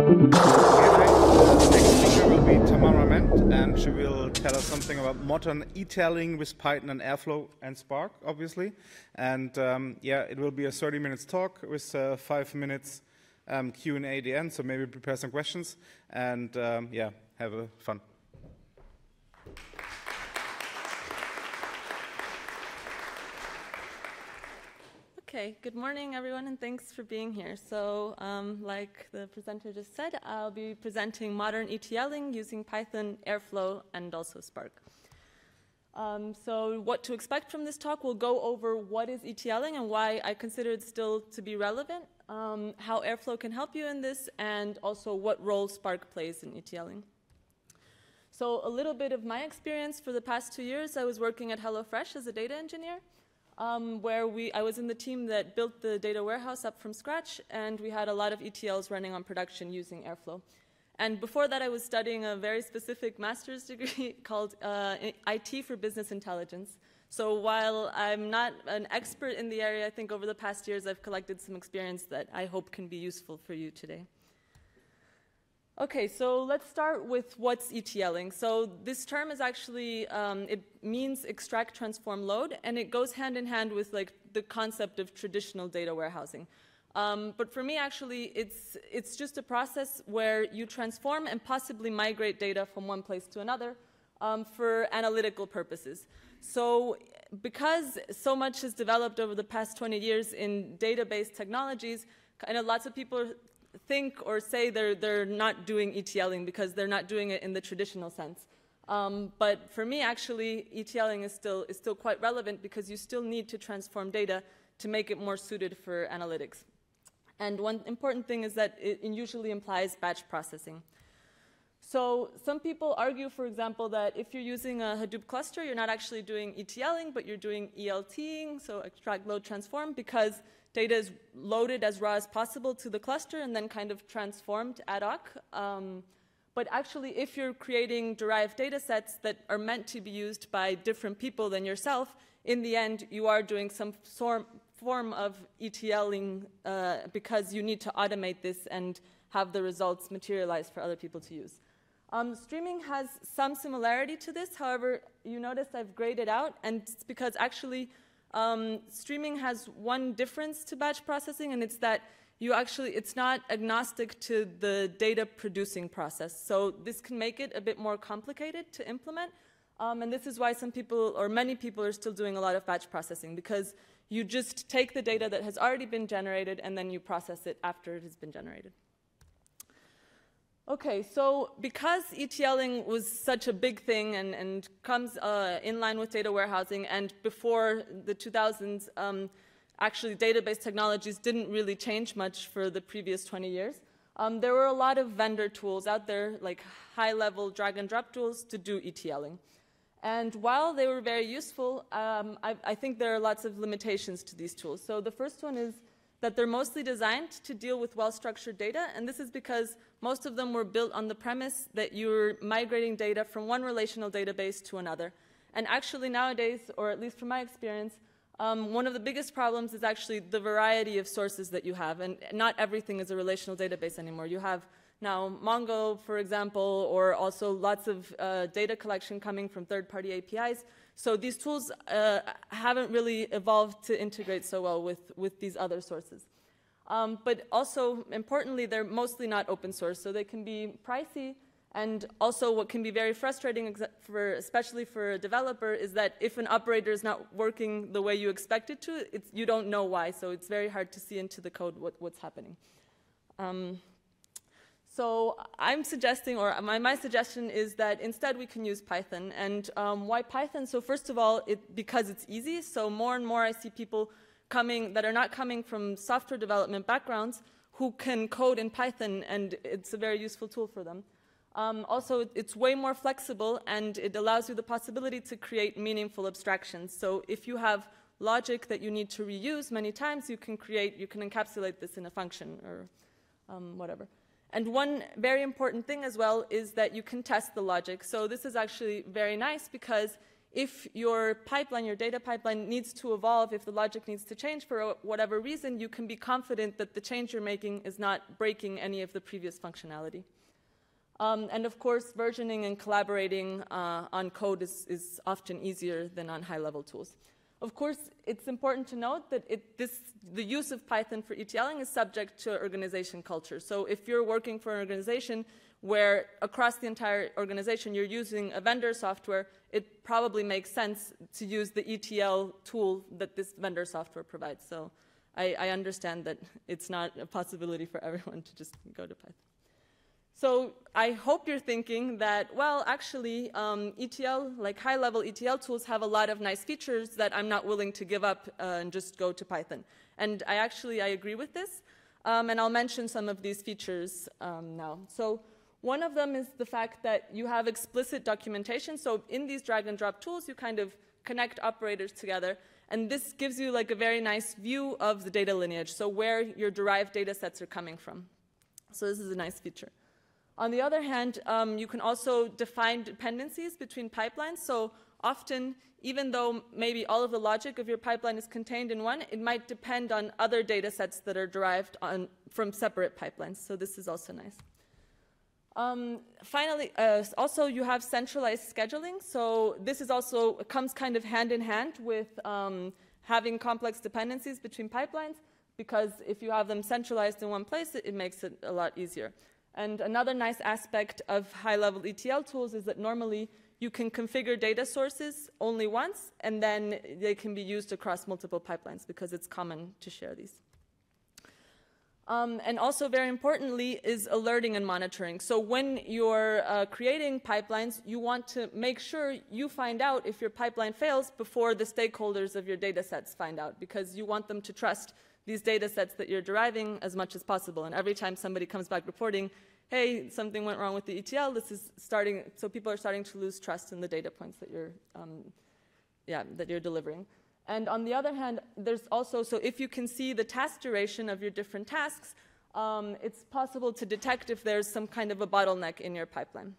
next speaker will be Tamara Mendt, and she will tell us something about modern ETLing with Python and Airflow and Spark, obviously. And um, yeah, it will be a 30 minutes talk with uh, five minutes um, Q&A at the end, so maybe prepare some questions. And um, yeah, have a fun. Okay, good morning, everyone, and thanks for being here. So, um, like the presenter just said, I'll be presenting modern ETLing using Python, Airflow, and also Spark. Um, so, what to expect from this talk, we'll go over what is ETLing and why I consider it still to be relevant, um, how Airflow can help you in this, and also what role Spark plays in ETLing. So, a little bit of my experience for the past two years, I was working at HelloFresh as a data engineer um, where we, I was in the team that built the data warehouse up from scratch, and we had a lot of ETLs running on production using Airflow. And before that, I was studying a very specific master's degree called uh, IT for Business Intelligence. So while I'm not an expert in the area, I think over the past years I've collected some experience that I hope can be useful for you today. Okay, so let's start with what's ETLing. So this term is actually, um, it means extract, transform, load, and it goes hand in hand with like the concept of traditional data warehousing. Um, but for me, actually, it's, it's just a process where you transform and possibly migrate data from one place to another um, for analytical purposes. So because so much has developed over the past 20 years in database technologies, of lots of people think or say they're, they're not doing ETLing because they're not doing it in the traditional sense. Um, but for me, actually, ETLing is still, is still quite relevant because you still need to transform data to make it more suited for analytics. And one important thing is that it usually implies batch processing. So some people argue, for example, that if you're using a Hadoop cluster, you're not actually doing ETLing, but you're doing ELTing, so extract, load, transform, because data is loaded as raw as possible to the cluster and then kind of transformed ad hoc. Um, but actually, if you're creating derived data sets that are meant to be used by different people than yourself, in the end, you are doing some form of ETLing uh, because you need to automate this and have the results materialized for other people to use. Um, streaming has some similarity to this. However, you notice I've graded out, and it's because actually um, streaming has one difference to batch processing, and it's that you actually, it's not agnostic to the data producing process. So this can make it a bit more complicated to implement. Um, and this is why some people, or many people, are still doing a lot of batch processing, because you just take the data that has already been generated and then you process it after it has been generated. Okay, so because ETLing was such a big thing and, and comes uh, in line with data warehousing, and before the 2000s, um, actually database technologies didn't really change much for the previous 20 years, um, there were a lot of vendor tools out there, like high-level drag-and-drop tools to do ETLing. And while they were very useful, um, I, I think there are lots of limitations to these tools. So the first one is that they're mostly designed to deal with well-structured data, and this is because most of them were built on the premise that you're migrating data from one relational database to another. And actually nowadays, or at least from my experience, um, one of the biggest problems is actually the variety of sources that you have, and not everything is a relational database anymore. You have now Mongo, for example, or also lots of uh, data collection coming from third-party APIs. So these tools uh, haven't really evolved to integrate so well with, with these other sources. Um, but also, importantly, they're mostly not open source, so they can be pricey. And also, what can be very frustrating, for, especially for a developer, is that if an operator is not working the way you expect it to, you don't know why. So it's very hard to see into the code what, what's happening. Um, so I'm suggesting, or my, my, suggestion is that instead we can use Python. And um, why Python? So first of all, it, because it's easy. So more and more I see people coming that are not coming from software development backgrounds who can code in Python, and it's a very useful tool for them. Um, also, it's way more flexible, and it allows you the possibility to create meaningful abstractions. So if you have logic that you need to reuse many times, you can create, you can encapsulate this in a function or um, whatever. And one very important thing as well is that you can test the logic. So this is actually very nice because if your pipeline, your data pipeline needs to evolve, if the logic needs to change for whatever reason, you can be confident that the change you're making is not breaking any of the previous functionality. Um, and of course, versioning and collaborating uh, on code is, is, often easier than on high-level tools. Of course, it's important to note that it, this, the use of Python for ETLing is subject to organization culture. So if you're working for an organization where across the entire organization you're using a vendor software, it probably makes sense to use the ETL tool that this vendor software provides. So I, I understand that it's not a possibility for everyone to just go to Python. So I hope you're thinking that, well, actually, um, ETL, like high-level ETL tools have a lot of nice features that I'm not willing to give up uh, and just go to Python. And I actually, I agree with this. Um, and I'll mention some of these features um, now. So one of them is the fact that you have explicit documentation. So in these drag and drop tools, you kind of connect operators together. And this gives you like a very nice view of the data lineage, so where your derived data sets are coming from. So this is a nice feature. On the other hand, um, you can also define dependencies between pipelines. So often, even though maybe all of the logic of your pipeline is contained in one, it might depend on other data sets that are derived on, from separate pipelines. So this is also nice. Um, finally, uh, also you have centralized scheduling. So this is also comes kind of hand in hand with um, having complex dependencies between pipelines because if you have them centralized in one place, it, it makes it a lot easier. And another nice aspect of high-level ETL tools is that normally you can configure data sources only once, and then they can be used across multiple pipelines because it's common to share these. Um, and also very importantly is alerting and monitoring. So when you're uh, creating pipelines, you want to make sure you find out if your pipeline fails before the stakeholders of your data sets find out because you want them to trust these data sets that you're deriving as much as possible. And every time somebody comes back reporting, hey, something went wrong with the ETL, this is starting, so people are starting to lose trust in the data points that you're, um, yeah, that you're delivering. And on the other hand, there's also, so if you can see the task duration of your different tasks, um, it's possible to detect if there's some kind of a bottleneck in your pipeline.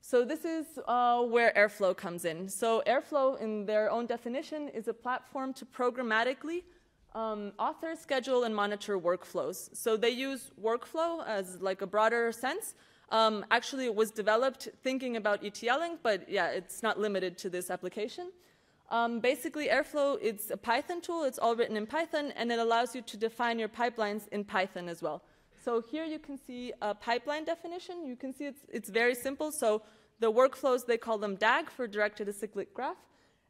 So this is uh, where Airflow comes in. So Airflow, in their own definition, is a platform to programmatically um, author, schedule, and monitor workflows. So they use workflow as like a broader sense. Um, actually, it was developed thinking about ETLing, but yeah, it's not limited to this application. Um, basically, Airflow, it's a Python tool. It's all written in Python, and it allows you to define your pipelines in Python as well. So here you can see a pipeline definition. You can see it's, it's very simple. So the workflows, they call them DAG for directed acyclic graph.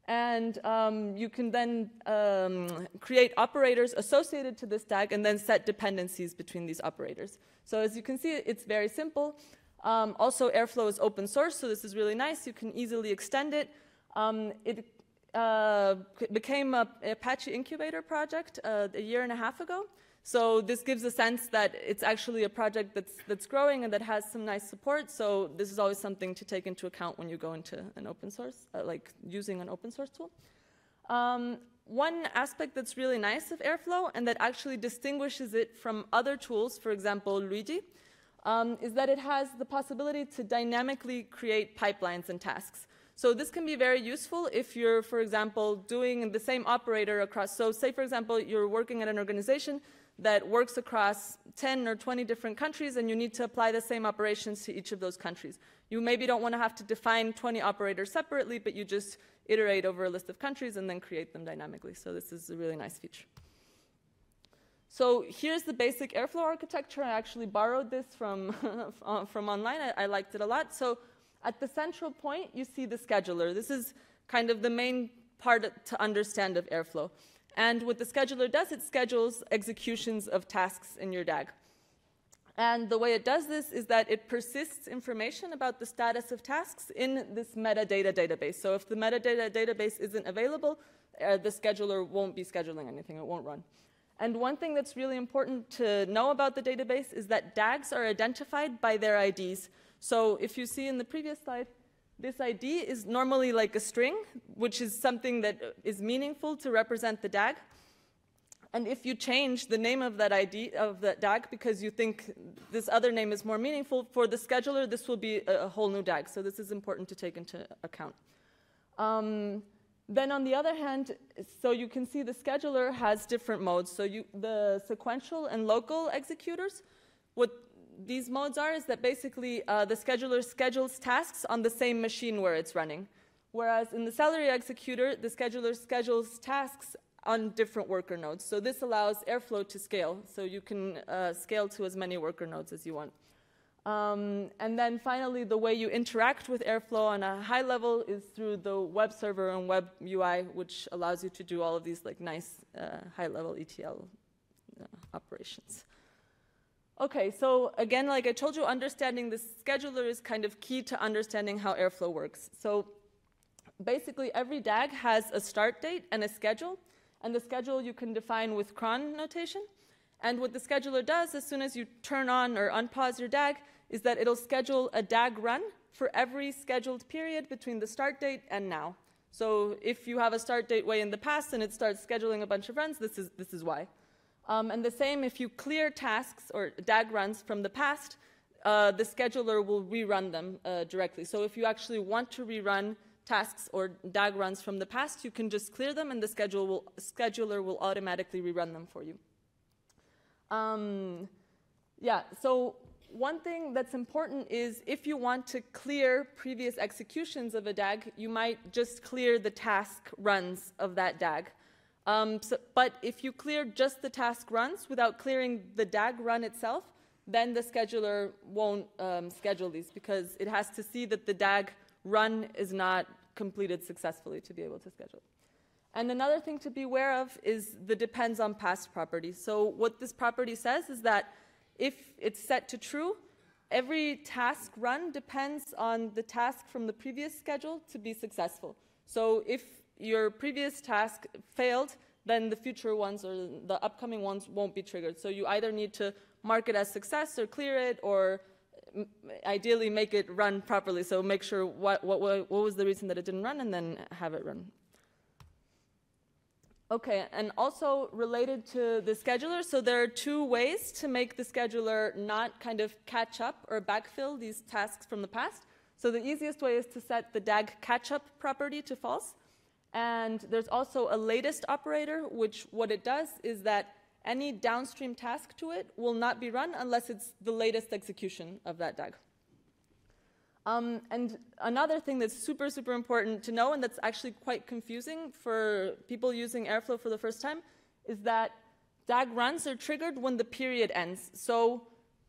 And um, you can then um, create operators associated to this DAG and then set dependencies between these operators. So as you can see, it's very simple. Um, also, Airflow is open source, so this is really nice. You can easily extend it. Um, it uh, became a Apache Incubator project uh, a year and a half ago. So this gives a sense that it's actually a project that's, that's growing and that has some nice support. So this is always something to take into account when you go into an open source, uh, like using an open source tool. Um, one aspect that's really nice of Airflow and that actually distinguishes it from other tools, for example, Luigi, um, is that it has the possibility to dynamically create pipelines and tasks. So this can be very useful if you're, for example, doing the same operator across. So say, for example, you're working at an organization that works across 10 or 20 different countries and you need to apply the same operations to each of those countries. You maybe don't want to have to define 20 operators separately, but you just iterate over a list of countries and then create them dynamically. So this is a really nice feature. So here's the basic Airflow architecture. I actually borrowed this from, uh, from online. I, I liked it a lot. So at the central point, you see the scheduler. This is kind of the main part to understand of Airflow. And what the scheduler does, it schedules executions of tasks in your DAG. And the way it does this is that it persists information about the status of tasks in this metadata database. So if the metadata database isn't available, uh, the scheduler won't be scheduling anything, it won't run. And one thing that's really important to know about the database is that DAGs are identified by their IDs. So if you see in the previous slide, this ID is normally like a string, which is something that is meaningful to represent the DAG. And if you change the name of that ID of that DAG because you think this other name is more meaningful, for the scheduler, this will be a, whole new DAG. So this is important to take into account. Um, then on the other hand, so you can see the scheduler has different modes. So you, the sequential and local executors, what these modes are is that basically uh, the scheduler schedules tasks on the same machine where it's running. Whereas in the Celery executor, the scheduler schedules tasks on different worker nodes. So this allows Airflow to scale. So you can uh, scale to as many worker nodes as you want. Um, and then finally, the way you interact with Airflow on a high level is through the web server and web UI, which allows you to do all of these like nice uh, high-level ETL uh, operations. Okay, so again, like I told you, understanding the scheduler is kind of key to understanding how Airflow works. So basically, every DAG has a start date and a schedule, and the schedule you can define with cron notation. And what the scheduler does as soon as you turn on or unpause your DAG is that it'll schedule a DAG run for every scheduled period between the start date and now. So if you have a start date way in the past and it starts scheduling a bunch of runs, this is, this is why. Um, and the same if you clear tasks or DAG runs from the past, uh, the scheduler will rerun them uh, directly. So if you actually want to rerun tasks or DAG runs from the past, you can just clear them and the schedule will, scheduler will automatically rerun them for you. Um, yeah, so one thing that's important is if you want to clear previous executions of a DAG, you might just clear the task runs of that DAG. Um, so, but if you clear just the task runs without clearing the DAG run itself, then the scheduler won't um, schedule these because it has to see that the DAG run is not completed successfully to be able to schedule. And another thing to be aware of is the depends on past property. So what this property says is that if it's set to true, every task run depends on the task from the previous schedule to be successful. So if your previous task failed, then the future ones or the upcoming ones won't be triggered. So you either need to mark it as success or clear it or mm, ideally make it run properly. So make sure what, what, what was the reason that it didn't run and then have it run. Okay, and also related to the scheduler, so there are two ways to make the scheduler not kind of catch up or backfill these tasks from the past. So the easiest way is to set the DAG catch-up property to false. And there's also a latest operator, which what it does is that any downstream task to it will not be run unless it's the latest execution of that DAG. Um, and another thing that's super, super important to know, and that's actually quite confusing for people using Airflow for the first time, is that DAG runs are triggered when the period ends. So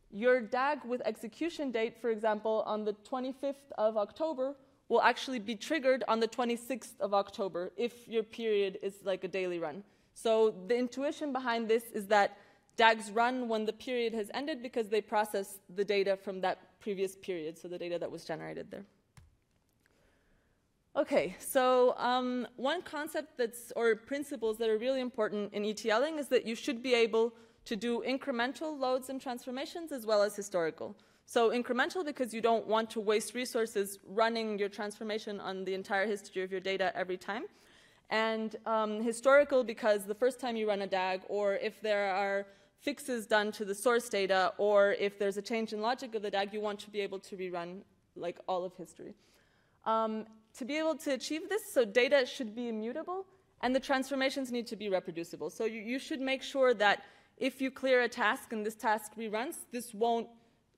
your DAG with execution date, for example, on the 25th of October, will actually be triggered on the 26th of October if your period is like a daily run. So the intuition behind this is that DAGs run when the period has ended because they process the data from that previous period, so the data that was generated there. Okay, so um, one concept that's, or principles that are really important in ETLing is that you should be able to do incremental loads and transformations as well as historical. So incremental because you don't want to waste resources running your transformation on the entire history of your data every time. And um, historical because the first time you run a DAG or if there are fixes done to the source data, or if there's a change in logic of the DAG, you want to be able to rerun like all of history. Um, to be able to achieve this, so data should be immutable, and the transformations need to be reproducible. So you, you should make sure that if you clear a task and this task reruns, this won't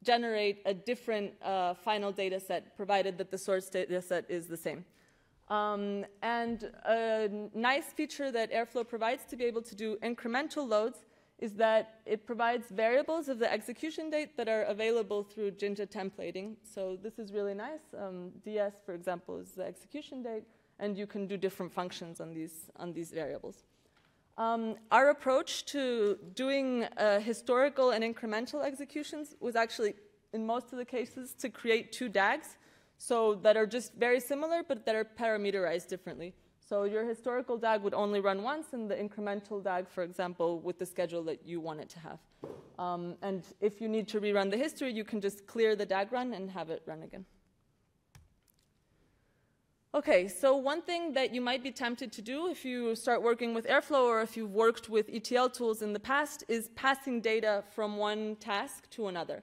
generate a different uh, final data set, provided that the source data set is the same. Um, and a nice feature that Airflow provides to be able to do incremental loads is that it provides variables of the execution date that are available through Jinja templating. So this is really nice. Um, DS, for example, is the execution date, and you can do different functions on these, on these variables. Um, our approach to doing uh, historical and incremental executions was actually, in most of the cases, to create two DAGs, so that are just very similar, but that are parameterized differently. So your historical DAG would only run once, and the incremental DAG, for example, with the schedule that you want it to have. Um, and if you need to rerun the history, you can just clear the DAG run and have it run again. Okay, so one thing that you might be tempted to do if you start working with Airflow or if you've worked with ETL tools in the past is passing data from one task to another.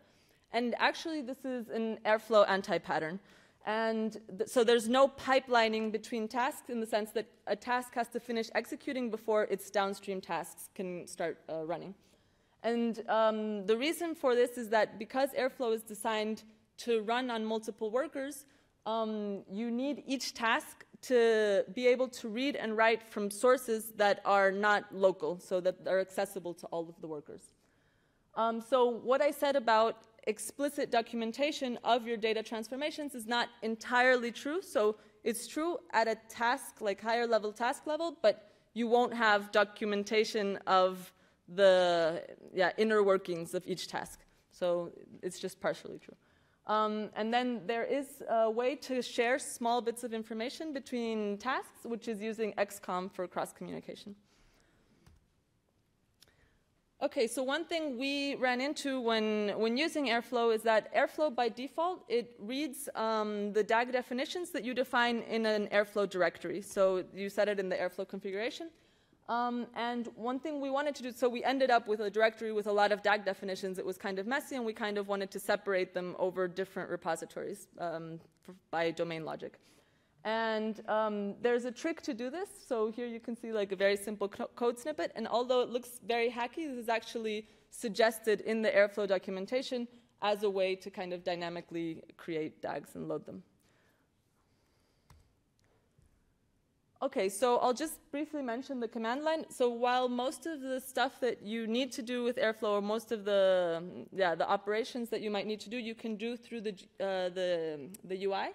And actually, this is an Airflow anti-pattern. And th so there's no pipelining between tasks in the sense that a task has to finish executing before its downstream tasks can start uh, running. And um, the reason for this is that because Airflow is designed to run on multiple workers, um, you need each task to be able to read and write from sources that are not local, so that they're accessible to all of the workers. Um, so what I said about explicit documentation of your data transformations is not entirely true. So it's true at a task, like higher level task level, but you won't have documentation of the yeah, inner workings of each task. So it's just partially true. Um, and then there is a way to share small bits of information between tasks, which is using XCOM for cross communication. Okay, so one thing we ran into when, when using Airflow is that Airflow by default, it reads um, the DAG definitions that you define in an Airflow directory. So you set it in the Airflow configuration. Um, and one thing we wanted to do, so we ended up with a directory with a lot of DAG definitions. It was kind of messy, and we kind of wanted to separate them over different repositories um, by domain logic. And um, there's a trick to do this. So here you can see like a very simple co code snippet. And although it looks very hacky, this is actually suggested in the Airflow documentation as a way to kind of dynamically create DAGs and load them. Okay, so I'll just briefly mention the command line. So while most of the stuff that you need to do with Airflow, or most of the yeah the operations that you might need to do, you can do through the uh, the the UI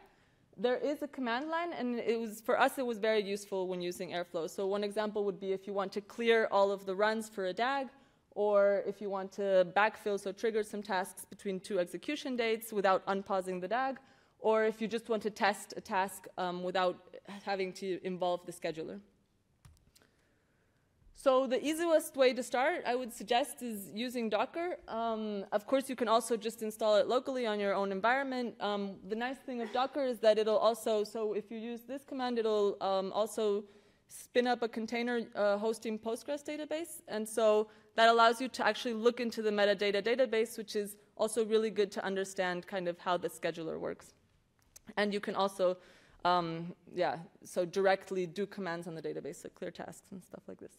there is a command line, and it was for us it was very useful when using Airflow. So one example would be if you want to clear all of the runs for a DAG, or if you want to backfill, so trigger some tasks between two execution dates without unpausing the DAG, or if you just want to test a task um, without having to involve the scheduler. So the easiest way to start, I would suggest, is using Docker. Um, of course, you can also just install it locally on your own environment. Um, the nice thing of Docker is that it'll also, so if you use this command, it'll um, also spin up a container uh, hosting Postgres database. And so that allows you to actually look into the metadata database, which is also really good to understand kind of how the scheduler works. And you can also, um, yeah, so directly do commands on the database, so clear tasks and stuff like this.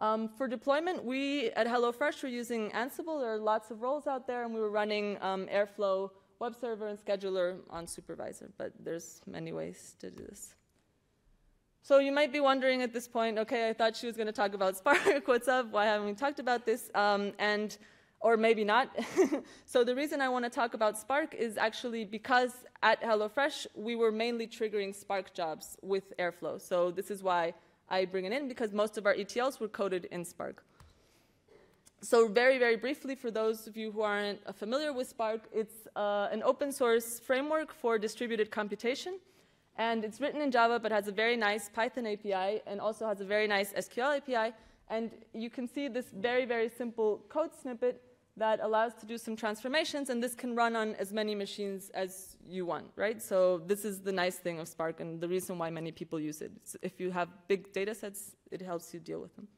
Um, for deployment, we at HelloFresh were using Ansible. There are lots of roles out there, and we were running um, Airflow web server and scheduler on Supervisor, but there's many ways to do this. So you might be wondering at this point, okay, I thought she was going to talk about Spark. What's up? Why haven't we talked about this? Um, and or maybe not. so the reason I want to talk about Spark is actually because at HelloFresh we were mainly triggering Spark jobs with Airflow. So this is why I bring it in because most of our ETLs were coded in Spark. So very, very briefly, for those of you who aren't familiar with Spark, it's uh, an open source framework for distributed computation. And it's written in Java, but has a very nice Python API and also has a very nice SQL API. And you can see this very, very simple code snippet that allows to do some transformations, and this can run on as many machines as you want, right? So this is the nice thing of Spark and the reason why many people use it. It's if you have big data sets, it helps you deal with them.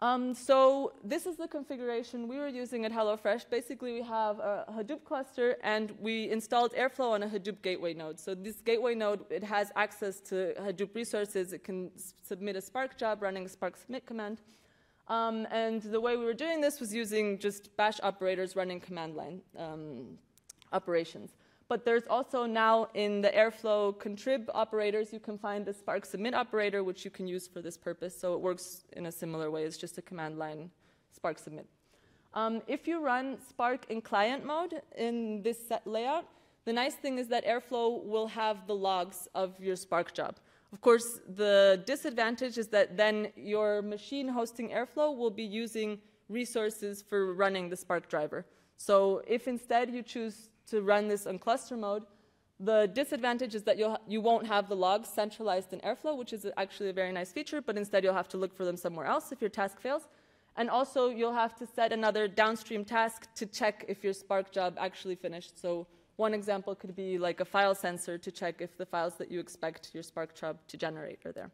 Um, so this is the configuration we were using at HelloFresh. Basically, we have a Hadoop cluster, and we installed Airflow on a Hadoop gateway node. So this gateway node, it has access to Hadoop resources. It can submit a Spark job running a Spark submit command. Um, and the way we were doing this was using just bash operators running command line um, operations. But there's also now in the Airflow contrib operators, you can find the Spark submit operator, which you can use for this purpose. So it works in a similar way. It's just a command line Spark submit. Um, if you run Spark in client mode in this layout, the nice thing is that Airflow will have the logs of your Spark job. Of course, the disadvantage is that then your machine hosting Airflow will be using resources for running the Spark driver. So if instead you choose to run this on cluster mode, the disadvantage is that you'll, you won't have the logs centralized in Airflow, which is actually a very nice feature, but instead you'll have to look for them somewhere else if your task fails. And also you'll have to set another downstream task to check if your Spark job actually finished. So one example could be like a file sensor to check if the files that you expect your Spark job to generate are there.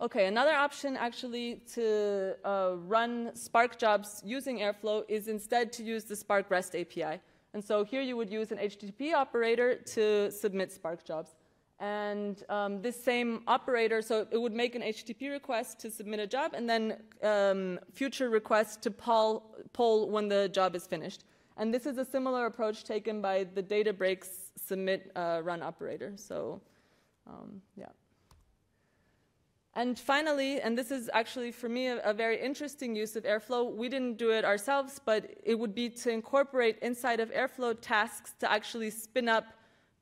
Okay, another option actually to uh, run Spark jobs using Airflow is instead to use the Spark REST API. And so here you would use an HTTP operator to submit Spark jobs. And um, this same operator, so it would make an HTTP request to submit a job and then um, future requests to poll, poll when the job is finished. And this is a similar approach taken by the Databricks submit uh, run operator. So, um, yeah. And finally, and this is actually for me a, a, very interesting use of Airflow, we didn't do it ourselves, but it would be to incorporate inside of Airflow tasks to actually spin up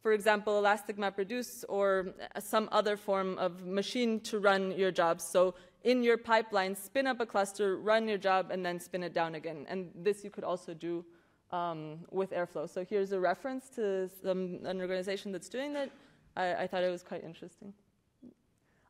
for example, Elastic MapReduce or some other form of machine to run your jobs. So in your pipeline, spin up a cluster, run your job, and then spin it down again. And this you could also do um, with Airflow. So here's a reference to some, an organization that's doing that. I, I thought it was quite interesting.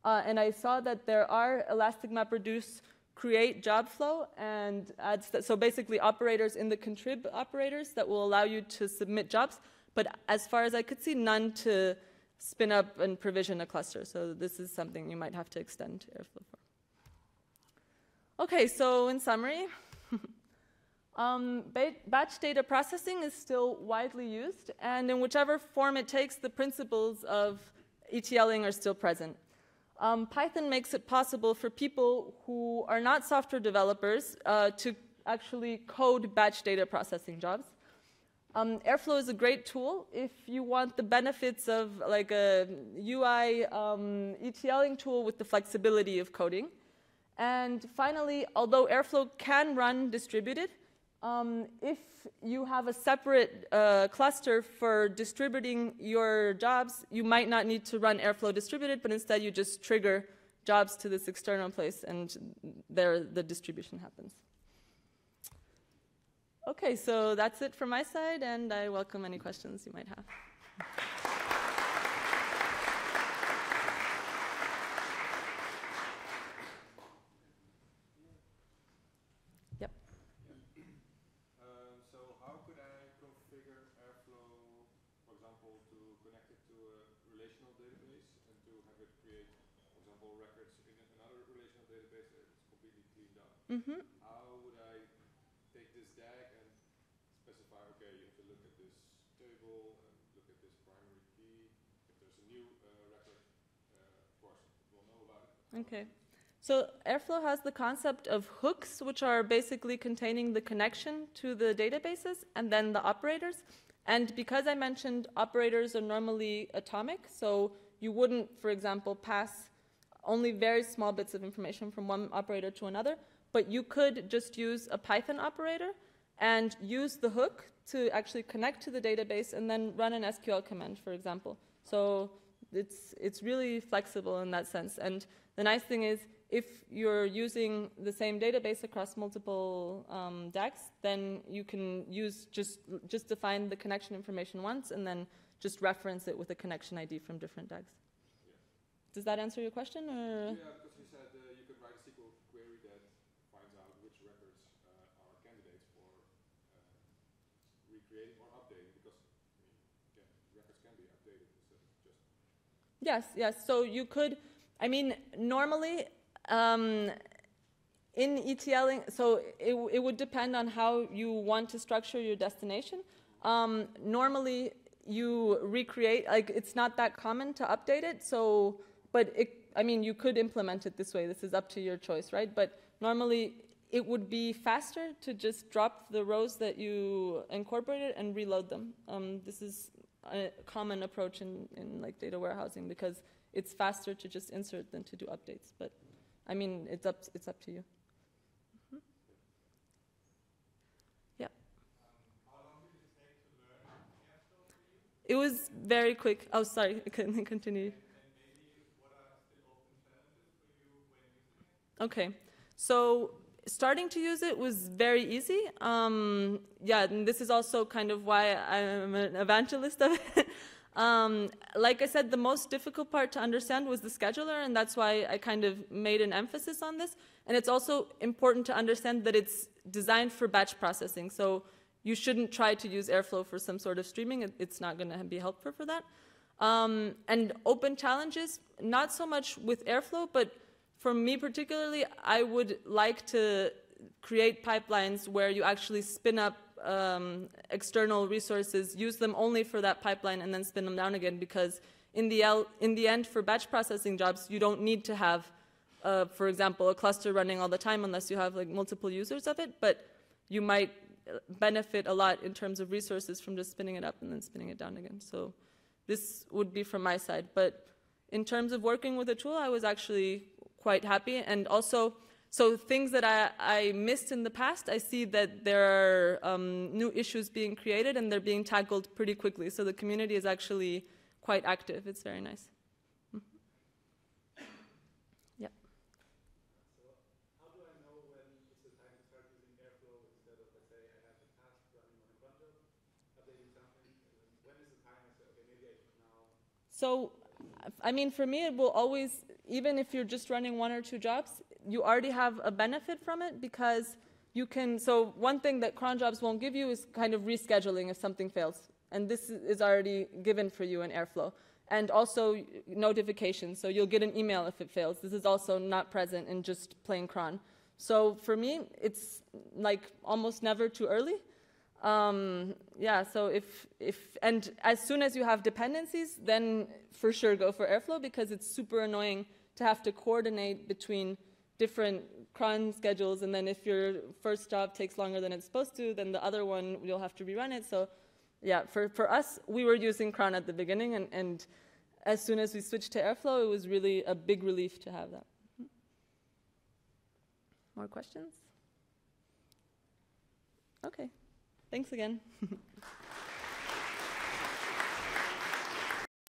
Uh, and I saw that there are Elastic MapReduce create job flow and adds so basically operators in the contrib operators that will allow you to submit jobs but as far as I could see, none to spin up and provision a cluster. So this is something you might have to extend Airflow for. Okay, so in summary, um, batch data processing is still widely used, and in whichever form it takes, the principles of ETLing are still present. Um, Python makes it possible for people who are not software developers uh, to actually code batch data processing jobs. Um, Airflow is a great tool if you want the benefits of like a UI um, ETLing tool with the flexibility of coding. And finally, although Airflow can run distributed, um, if you have a separate uh, cluster for distributing your jobs, you might not need to run Airflow distributed, but instead you just trigger jobs to this external place and there the distribution happens. Okay, so that's it from my side, and I welcome any questions you might have. Yep. Um, so how could I configure Airflow, for example, to connect it to a relational database and to have it create, for example, records in database completely cleaned up? Mm -hmm. Okay. So Airflow has the concept of hooks, which are basically containing the connection to the databases and then the operators. And because I mentioned operators are normally atomic, so you wouldn't, for example, pass only very small bits of information from one operator to another, but you could just use a Python operator and use the hook to actually connect to the database and then run an SQL command, for example. So it's, it's really flexible in that sense. And the nice thing is, if you're using the same database across multiple um, DAGs, then you can use just, just define the connection information once and then just reference it with a connection ID from different DAGs. Does that answer your question? Or? Yeah, because you said uh, you could write a SQL query that finds out which records uh, are candidates for uh, recreating or updating because I mean, yeah, records can be updated instead of just. Yes, yes. So you could I mean, normally um, in ETLing, so it, it, would depend on how you want to structure your destination. Um, normally, you recreate, like, it's not that common to update it, so, but it, I mean, you could implement it this way. This is up to your choice, right? But normally, it would be faster to just drop the rows that you incorporated and reload them. Um, this is a common approach in, in like data warehousing because it's faster to just insert than to do updates. But I mean, it's up, it's up to you. Mm -hmm. Yeah. it was very quick. Oh, sorry, I couldn't continue. Okay, so starting to use it was very easy. Um, yeah, and this is also kind of why I'm an evangelist of it. Um, like I said, the most difficult part to understand was the scheduler, and that's why I kind of made an emphasis on this. And it's also important to understand that it's designed for batch processing. So you shouldn't try to use Airflow for some sort of streaming. It's not going to be helpful for that. Um, and open challenges, not so much with Airflow, but for me particularly, I would like to create pipelines where you actually spin up um, external resources, use them only for that pipeline, and then spin them down again. Because in the, L, in the end, for batch processing jobs, you don't need to have, uh, for example, a cluster running all the time unless you have like multiple users of it. But you might uh, benefit a lot in terms of resources from just spinning it up and then spinning it down again. So this would be from my side. But in terms of working with the tool, I was actually quite happy. And also, so things that I, I missed in the past, I see that there are um, new issues being created and they're being tackled pretty quickly. So the community is actually quite active. It's very nice. Yeah. So, I mean, for me, it will always, even if you're just running one or two jobs, you already have a benefit from it because you can. So, one thing that cron jobs won't give you is kind of rescheduling if something fails. And this is already given for you in Airflow. And also notifications. So, you'll get an email if it fails. This is also not present in just plain cron. So, for me, it's like almost never too early. Um, yeah, so if, if, and as soon as you have dependencies, then for sure go for Airflow because it's super annoying to have to coordinate between different cron schedules. And then if your first job takes longer than it's supposed to, then the other one, you'll have to rerun it. So yeah, for, for us, we were using cron at the beginning. And, and as soon as we switched to Airflow, it was really a big relief to have that. Mm-hmm. More questions? Okay. Thanks again.